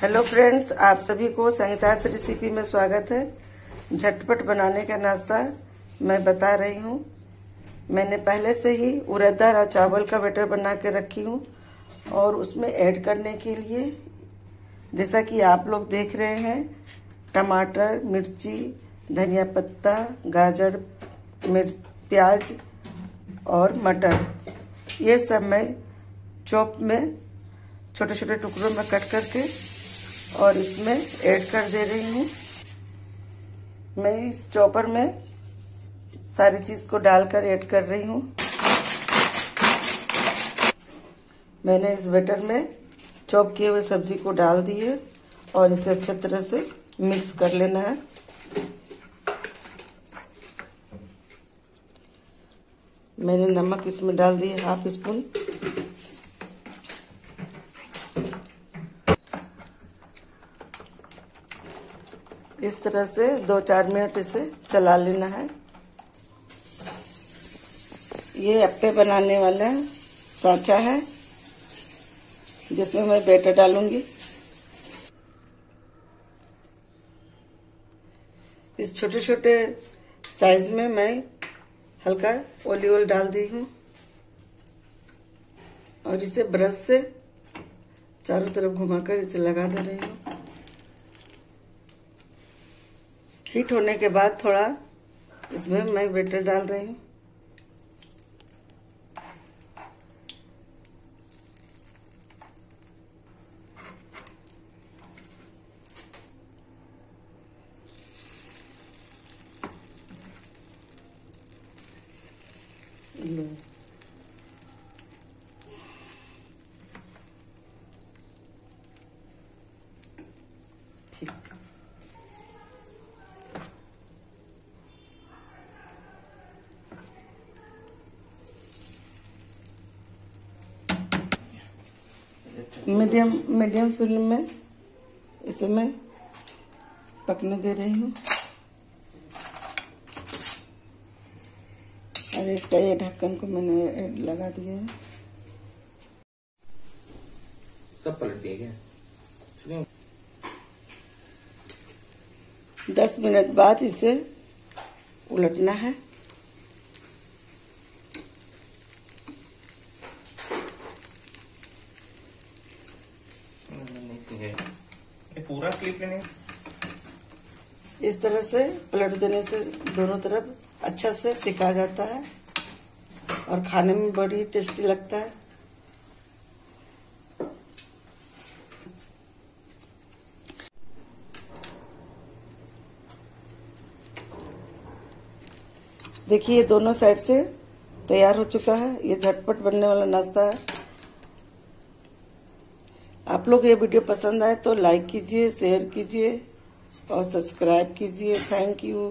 Hello friends, आप सभी को संगीतास रेसिपी में स्वागत है। झटपट बनाने का नाश्ता मैं बता रही हूँ। मैंने पहले से ही उड़द दाल और चावल का बैटर बना के रखी हूँ और उसमें ऐड करने के लिए, जैसा कि आप लोग देख रहे हैं, टमाटर, मिर्ची, धनिया पत्ता, गाजर, मिर्च, प्याज और मटर। ये सब मैं चॉप में छोटे छोटे टुकड़ों में कट करके और इसमें ऐड कर दे रही हूँ। मैं इस चॉपर में सारी चीज़ को डालकर ऐड कर रही हूँ। मैंने इस बैटर में चॉप किए हुए सब्ज़ी को डाल दी है और इसे अच्छे तरह से मिक्स कर लेना है। मैंने नमक इसमें डाल दिया हाफ़ स्पून। इस तरह से दो चार मिनट इसे चला लेना है। ये अप्पे बनाने वाला सांचा है, जिसमें मैं बैटर डालूँगी। इस छोटे छोटे साइज़ में मैं हल्का ओली ओल डाल दी हूँ और इसे ब्रश से चारों तरफ़ घुमाकर इसे लगा दे रही हूँ। हीट होने के बाद थोड़ा इसमें मैं बेटर डाल रही हूँ। ठीक। मीडियम मीडियम फ्लेम में इसे मैं पकने दे रही हूँ। और इसका ये ढक्कन को मैंने लगा दिया है। सब पलट दिए क्या? दस मिनट बाद इसे उलटना है। पूरा क्लिप नहीं इस तरह से पलट देने से दोनों तरफ़ अच्छा से सिका जाता है और खाने में बड़ी टेस्टी लगता है। देखिए, ये दोनों साइड से तैयार हो चुका है। ये झटपट बनने वाला नाश्ता है। आप लोग ये वीडियो पसंद आए तो लाइक कीजिए शेयर कीजिए और सब्सक्राइब कीजिए। Thank you